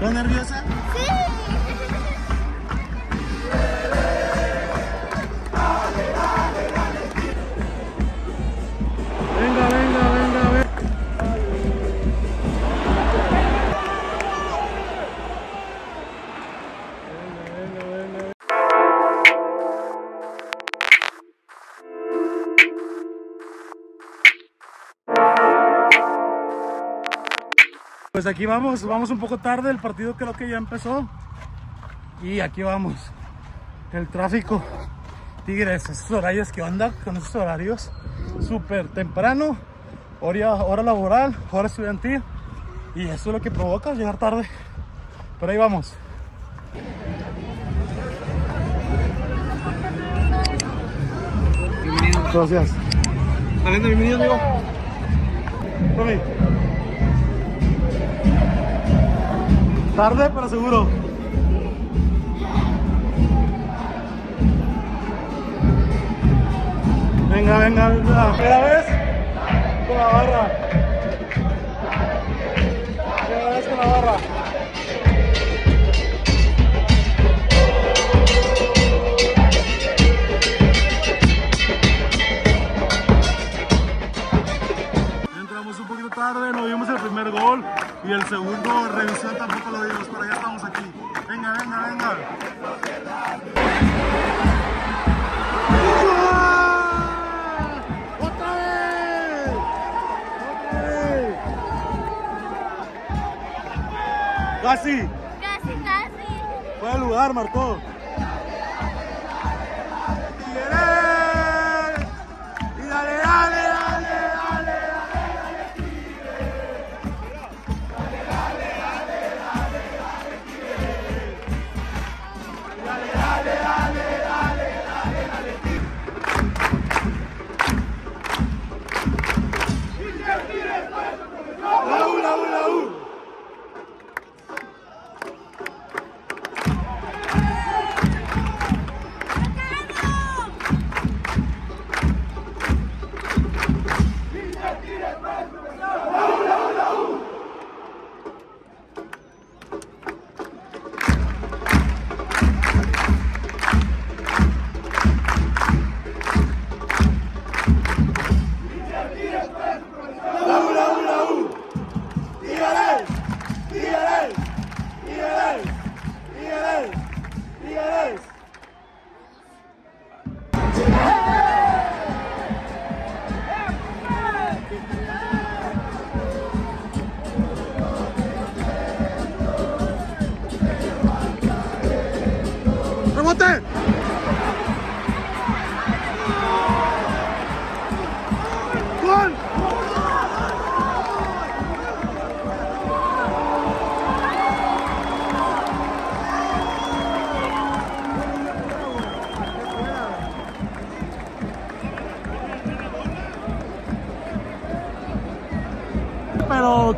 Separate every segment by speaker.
Speaker 1: ¿Estás nerviosa?
Speaker 2: Sí.
Speaker 1: Pues aquí vamos, vamos un poco tarde, el partido creo que ya empezó. Y aquí vamos. El tráfico. Tigres, esos horarios que onda con esos horarios. Súper temprano, hora, hora laboral, hora estudiantil. Y eso es lo que provoca llegar tarde. Pero ahí vamos.
Speaker 3: Bienvenido.
Speaker 1: Gracias.
Speaker 3: Bienvenido, amigo.
Speaker 1: Tarde, pero seguro. Venga, venga, venga. Primera vez con la barra. Primera vez con la barra. Entramos un poquito tarde, no vimos el primer gol y el segundo revisión tampoco lo vimos, pero ya estamos aquí. Venga, venga, venga. ¡Otra vez! ¡Otra vez! Casi,
Speaker 2: Casi, casi.
Speaker 1: fue el lugar, marcó.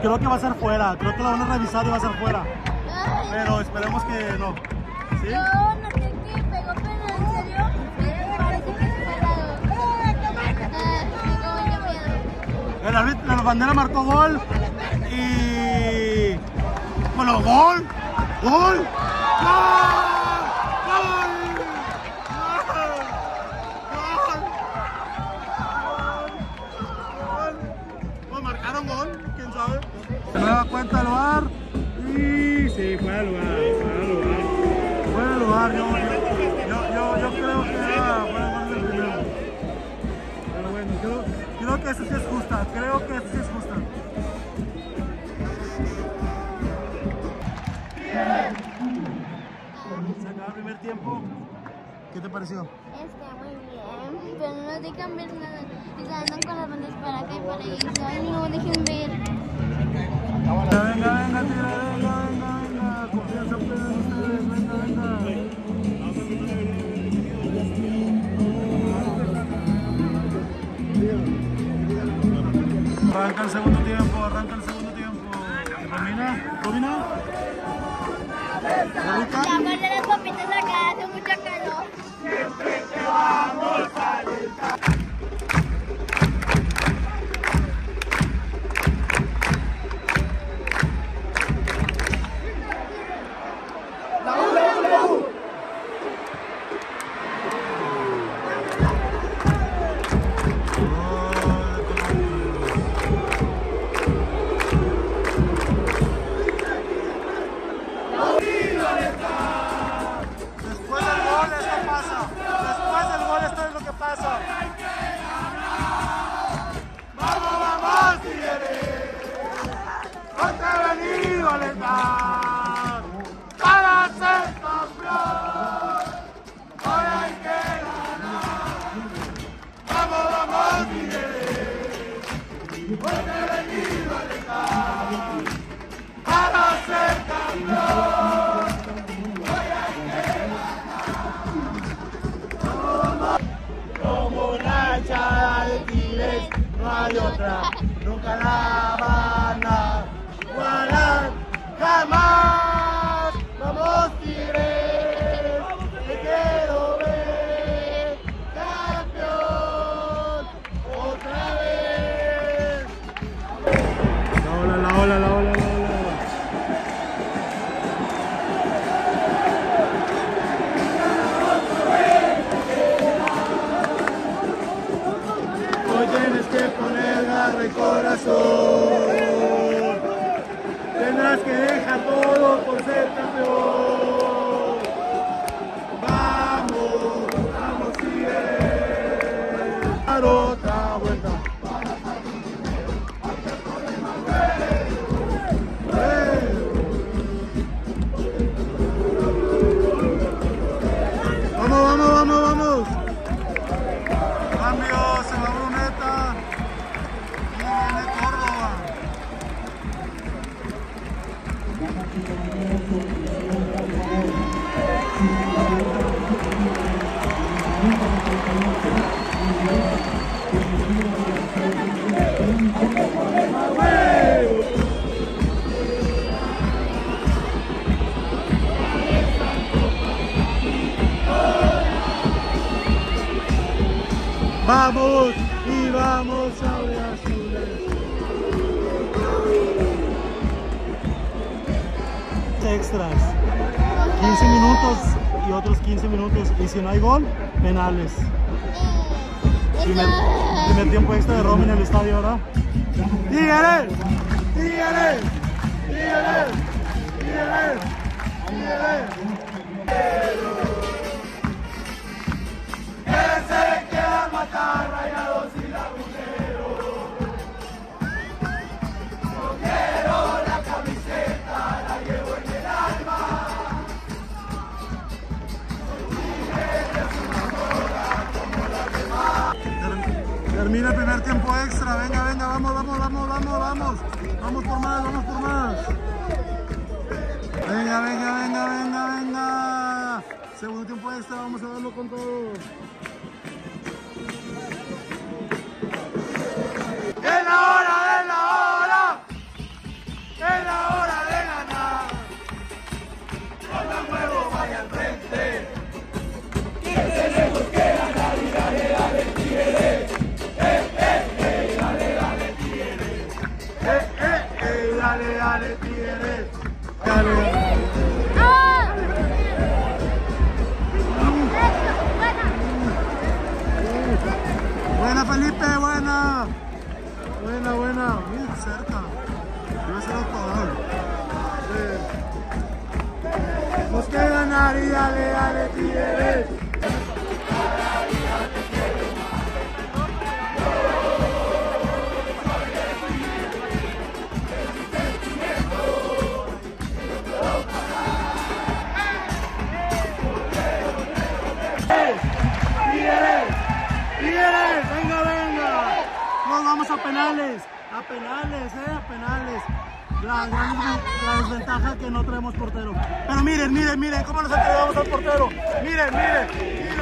Speaker 1: Creo que va a ser fuera. Creo que la van a revisar y va a ser fuera. Pero esperemos que no. ¿Sí?
Speaker 2: Yo noté que pegó, pero en serio, parece que.
Speaker 1: El árbitro, la bandera marcó gol y. Bueno, gol, gol, gol, Nueva cuenta del bar y sí, fue al lugar, fue al lugar. Fue al lugar, yo, yo, yo, creo que era, fue el primero. Pero bueno, creo, creo que eso sí es justa, creo que eso sí es justa. Se acaba el primer tiempo. ¿Qué te pareció?
Speaker 2: Pero no dejan ver nada. Y se andan con las bandas para acá y para allá. No dejen ver.
Speaker 1: Venga, venga, venga, tira, venga, venga, venga. Confianza ustedes, venga, venga. Arranca el segundo tiempo, arranca el segundo tiempo.
Speaker 2: Ya las papitas acá,
Speaker 1: otra, nunca la que dejar todo vamos a azules. Extras. 15 minutos y otros 15 minutos. Y si no hay gol, penales. Primer, primer tiempo extra de Romy en el estadio, ¿verdad? ¡Tigres! ¡Tigres! ¡Tigres! ¡Tigres! ¡Tigres! Vamos por más, vamos por más. Venga, venga, venga, venga, venga. Segundo tiempo extra, vamos a darlo con todo. Es penales. A penales, eh. La gran la desventaja que no traemos portero. Pero miren, miren, miren cómo nos entregamos al portero. Miren, miren, miren.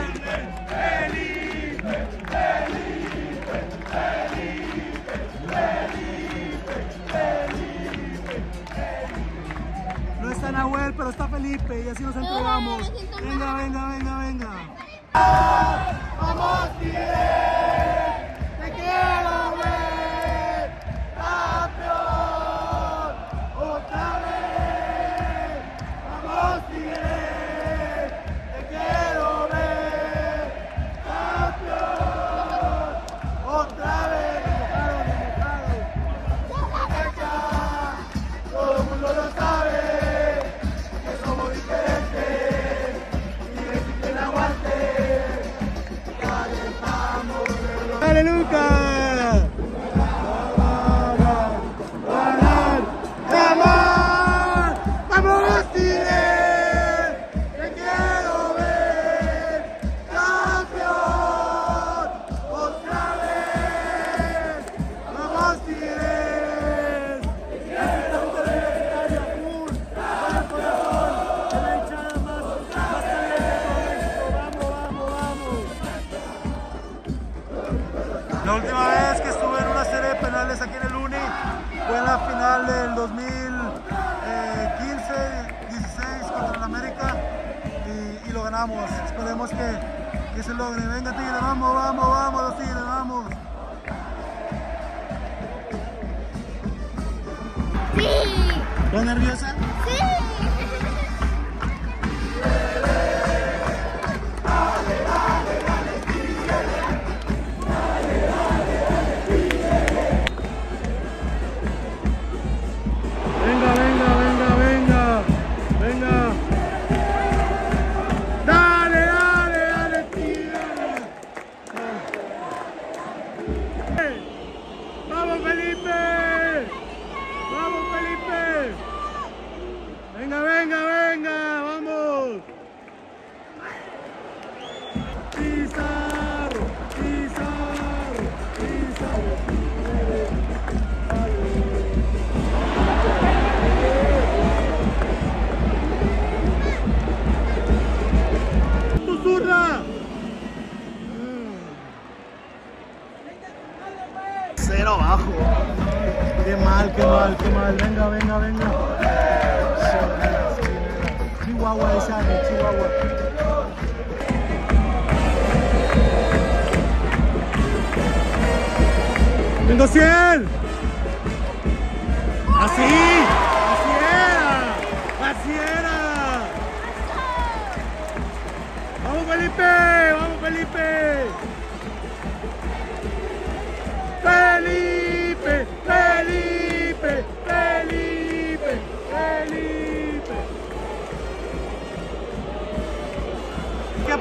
Speaker 1: No está Nahuel, pero está Felipe y así nos entregamos. Venga, venga, venga, venga. ¡Vamos, Tigres! Que se logre. Venga Tigre, vamos, vamos, vamos los Tigres, vamos.
Speaker 2: Sí.
Speaker 1: ¿Estás nerviosa? Qué mal. Venga, venga, venga. Chihuahua esa, Chihuahua. Vengo 100. Así, así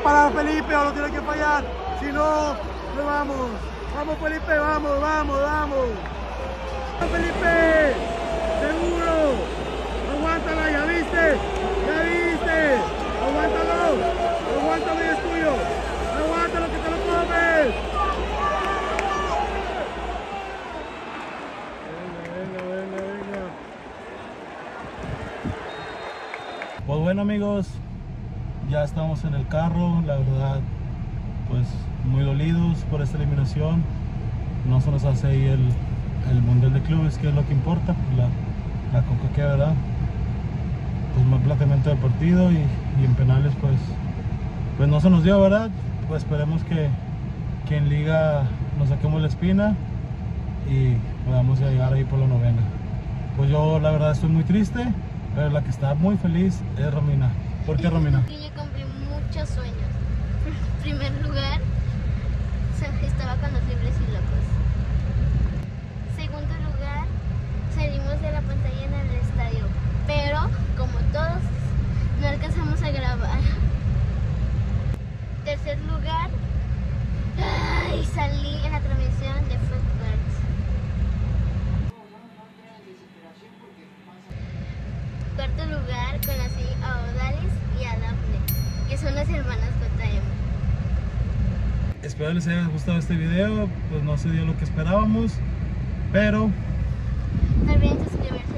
Speaker 1: Felipe o no tiene que fallar. Si no, no vamos. Vamos Felipe, vamos, vamos, vamos. ¡Vamos Felipe! ¡Seguro! ¡Aguántala, ya viste! ¡Ya viste! ¡Aguántalo! ¡Aguántalo y es tuyo! ¡Aguántalo que te lo comes! Venga, venga, venga, venga. Pues bueno amigos, ya estamos en el carro, la verdad, pues muy dolidos por esta eliminación. No se nos hace ahí el, el Mundial de Clubes, que es lo que importa, la, la CONCACAF, ¿verdad? Pues mal planteamiento del partido y, y en penales pues, pues no se nos dio, ¿verdad? Pues esperemos que, que en liga nos saquemos la espina y podamos llegar ahí por la novena. Pues yo la verdad estoy muy triste, pero la que está muy feliz es Romina. ¿Por qué Romina?
Speaker 2: Muchos sueños. En primer lugar, se- estaba con los libres y locos. Segundo lugar, salimos de la pantalla en el estadio. Pero, como todos, no alcanzamos a grabar. Tercer lugar, ay, salí en la transmisión de Football. Cuarto lugar, conocí a Odalis y a Daphne, que son las hermanas JM.
Speaker 1: Espero les haya gustado este video, pues no se dio lo que esperábamos, pero
Speaker 2: No olviden suscribirse